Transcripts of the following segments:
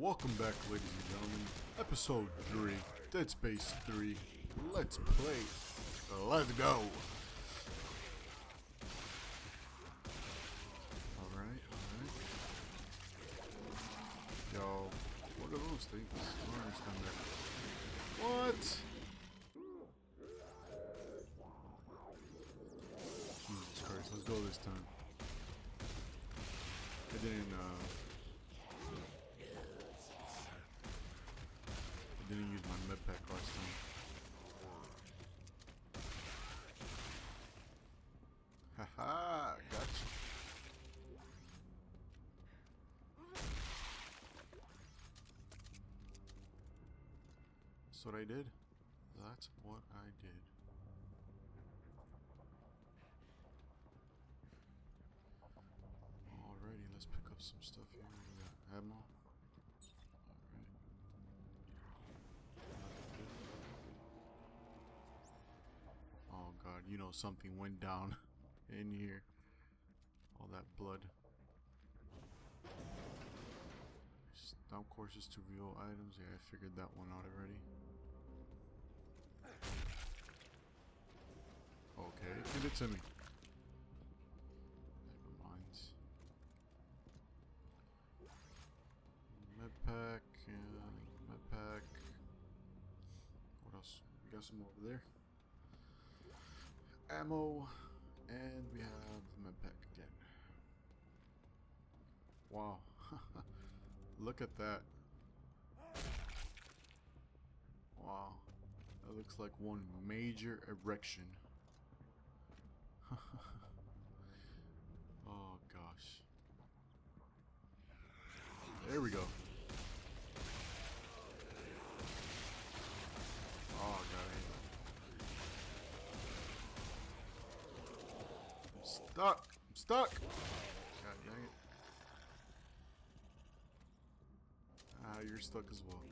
Welcome back, ladies and gentlemen. Episode 3, Dead Space 3. Let's play. Let's go. Alright, alright. Yo, what are those things? I don't understand that. What? Jesus Christ, let's go this time. I didn't, uh... didn't use my med pack last time. Haha, gotcha. That's what I did. That's what I did. Alrighty, let's pick up some stuff here. We got ammo. Alright. Oh god, you know something went down in here. All that blood. Stop courses to reveal items. Yeah, I figured that one out already. Okay, give it to me. Never mind. Medpack and uh, medpack. What else? We got some over there. Ammo, and we have the medpack again. Wow. Look at that. Wow. That looks like one major erection. oh gosh. There we go. Oh god. I'm stuck. I'm stuck. God dang it. Ah, you're stuck as well.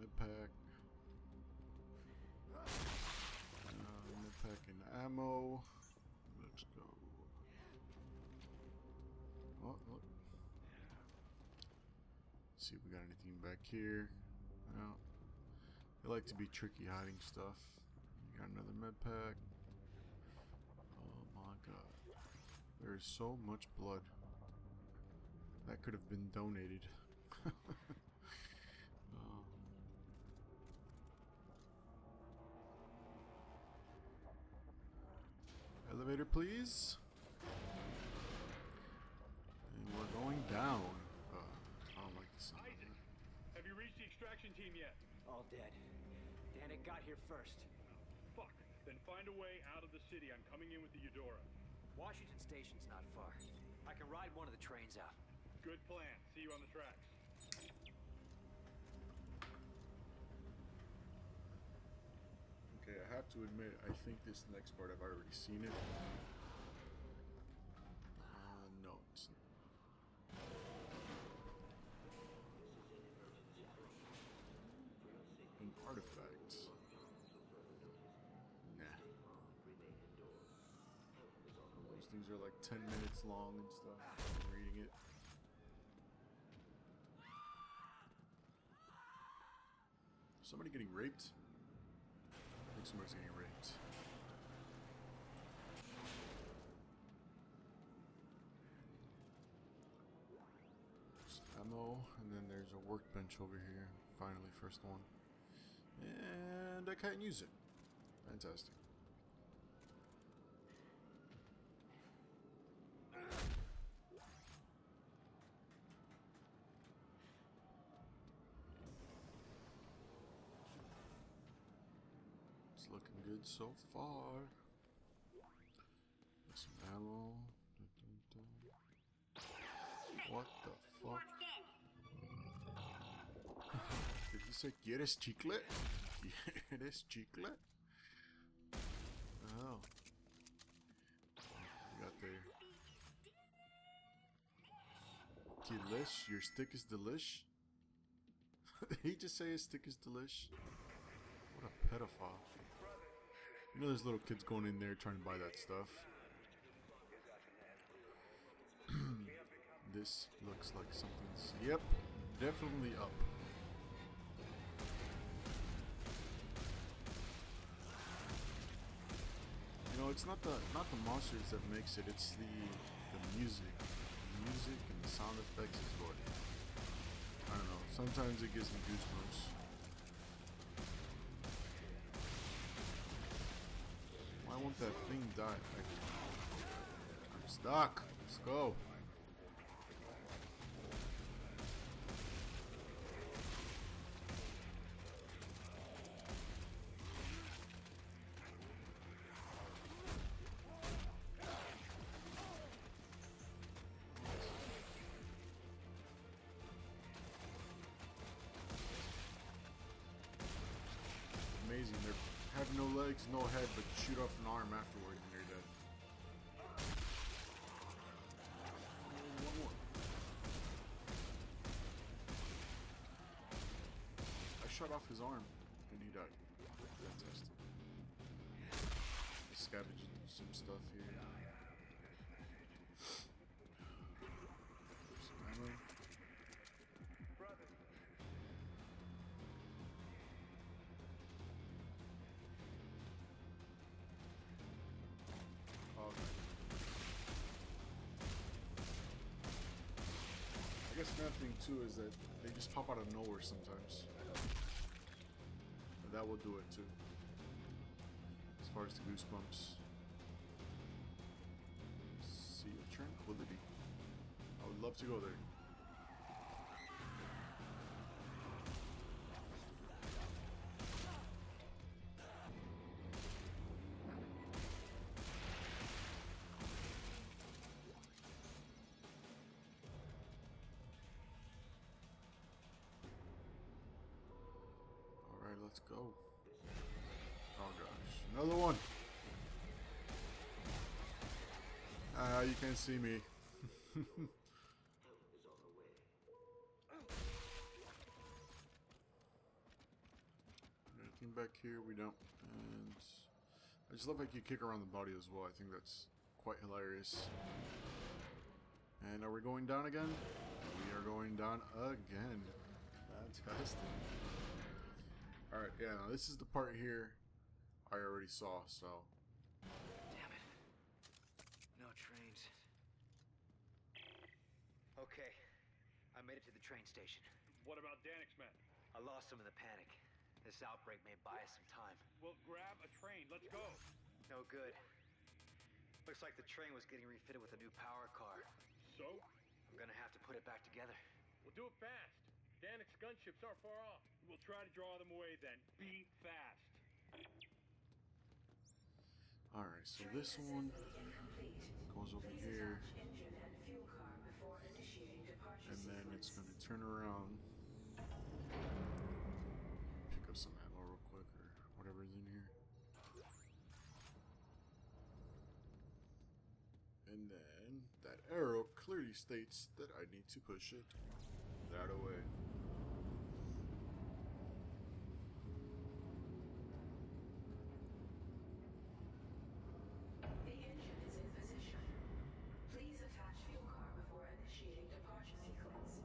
Mid-pack. Uh, mid-pack and ammo. Let's go. Oh, look. See if we got anything back here. No. They like to be tricky hiding stuff. Got another med pack. Oh my god. There is so much blood. That could have been donated. oh. Elevator, please. And we're going down. Uh, I don't like this. Isaac, have you reached the extraction team yet? All dead. Danik got here first. Fuck. Then find a way out of the city. I'm coming in with the Eudora. Washington Station's not far. I can ride one of the trains out. Good plan. See you on the tracks. Okay, I have to admit, I think this next part I've already seen it. Uh, no, it's not. An artifact. Nah. Those things are like 10 minutes long and stuff. Uh, I'm reading it. Somebody getting raped? I think somebody's getting raped. Ammo, and then there's a workbench over here. Finally, first one. And I can't use it. Fantastic. It's looking good so far. Got some ammo. Dun, dun, dun. What the fuck? Did he say quieres chicle? ¿Quieres chicle? Oh. We got there. Delish, your stick is delish? Did he just say his stick is delish? What a pedophile. You know there's little kids going in there trying to buy that stuff. this looks like something's... Yep, definitely up. You know, it's not the not the monsters that makes it, it's the the music. The music and the sound effects is what I don't know. Sometimes it gives me goosebumps. Why won't that thing die? I'm stuck. Let's go. Amazing. They have no legs, no head, but shoot off an arm afterward and you're dead. I shot off his arm and he died. Fantastic. Scavenging some stuff here. Thing too is that they just pop out of nowhere sometimes. That will do it too. As far as the goosebumps. Sea of Tranquility. I would love to go there. Let's go. Oh gosh. Another one! Ah, you can't see me. Anything back here? We don't. And I just love how you kick around the body as well. I think that's quite hilarious. And are we going down again? We are going down again. Fantastic. Alright, yeah, now this is the part here I already saw, so. Damn it. No trains. Okay. I made it to the train station. What about Danik's men? I lost them in the panic. This outbreak may buy us some time. We'll grab a train. Let's go. No good. Looks like the train was getting refitted with a new power car. So? I'm gonna have to put it back together. We'll do it fast. Danik's gunships aren't far off. We'll try to draw them away then. Be fast. Alright, so this one goes over here, and then it's going to turn around, pick up some ammo real quick, or whatever's in here. And then that arrow clearly states that I need to push it that away. The engine is in position. Please attach fuel car before initiating departure sequence.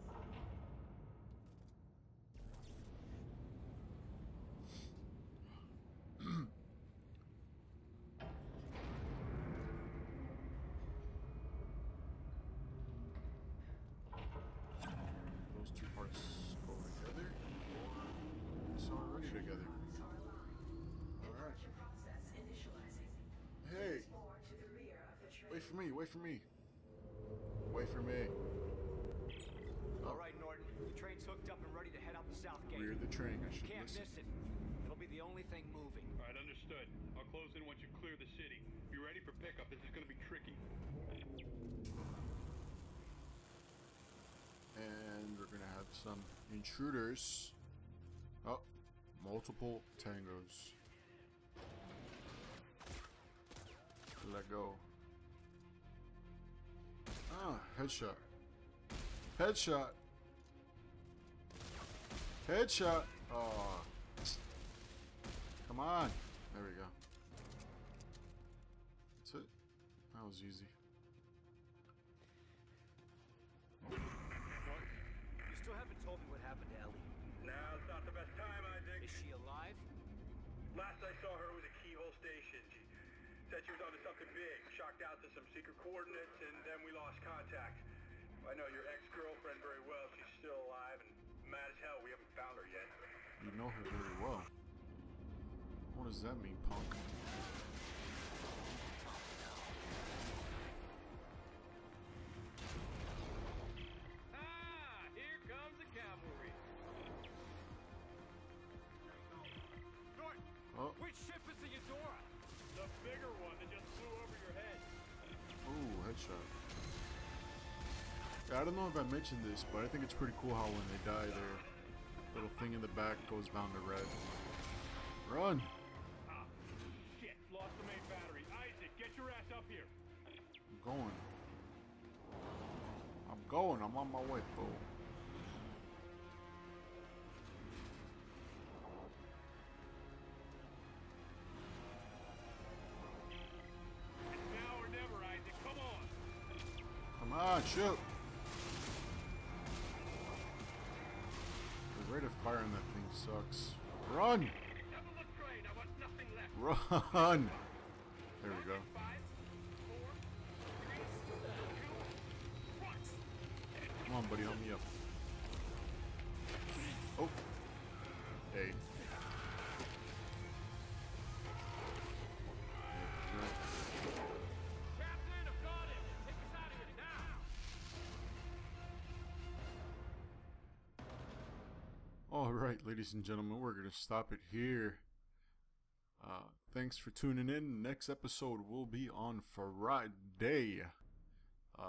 Those two parts go together, or it's already together. Alright. Process initializing. Hey, Or to the rear of the train. Wait for me, wait for me. Wait for me. All right, Norton. The train's hooked up and ready to head out the south gate. Rear the train, I should can't listen. miss it. It'll be the only thing moving. All right, understood. I'll close in once you clear the city. Be ready for pickup. This is going to be tricky. And we're gonna have some intruders. Oh, multiple tangos. Let go. Ah, headshot. Headshot. Headshot. Oh. Come on. There we go. That's it. That was easy. You still haven't told me what happened to Ellie. Now's not the best time, Isaac. Is she alive? Last I saw her was at Keyhole Station. She said she was onto something big, shocked out to some secret coordinates, and then we lost contact. I know your ex-girlfriend very well. She's still alive and mad as hell. We haven't found her yet. You know her very well. What does that mean, punk? Headshot. I don't know if I mentioned this, but I think it's pretty cool how when they die, their little thing in the back goes down to red. Run! Ah, shit, lost the main battery. Isaac, get your ass up here. I'm going. I'm going. I'm on my way, bro. Shoot! The rate of fire on that thing sucks. Run! Run! There we go. Come on, buddy, help me up. Oh. Hey. Now. Alright, ladies and gentlemen, we're going to stop it here. Uh, thanks for tuning in. Next episode will be on Friday. Uh,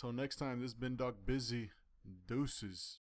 till next time, this has been Doc Bizzy. Deuces.